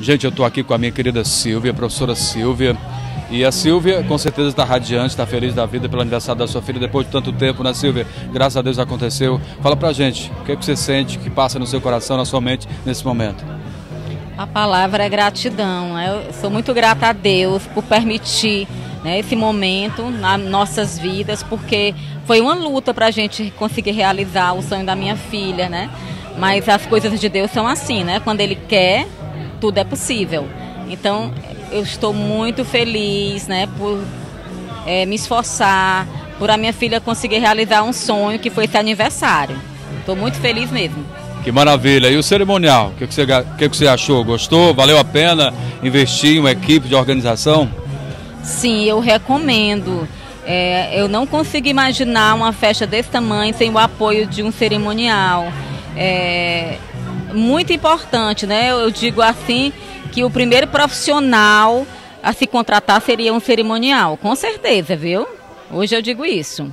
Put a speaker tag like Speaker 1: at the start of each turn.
Speaker 1: Gente, eu estou aqui com a minha querida Silvia, a professora Silvia. E a Silvia, com certeza, está radiante, está feliz da vida pelo aniversário da sua filha depois de tanto tempo, né, Silvia? Graças a Deus aconteceu. Fala pra gente, o que, é que você sente, que passa no seu coração, na sua mente nesse momento?
Speaker 2: A palavra é gratidão. Né? Eu sou muito grata a Deus por permitir né, esse momento nas nossas vidas, porque foi uma luta para a gente conseguir realizar o sonho da minha filha, né? Mas as coisas de Deus são assim, né? Quando Ele quer, tudo é possível. Então, eu estou muito feliz, né, por é, me esforçar, por a minha filha conseguir realizar um sonho que foi esse aniversário. Estou muito feliz mesmo.
Speaker 1: Que maravilha! E o cerimonial, o que, que, você, que, que você achou? Gostou? Valeu a pena investir em uma equipe de organização?
Speaker 2: Sim, eu recomendo. É, eu não consigo imaginar uma festa desse tamanho sem o apoio de um cerimonial. É, muito importante, né? Eu digo assim que o primeiro profissional a se contratar seria um cerimonial, com certeza, viu? Hoje eu digo isso.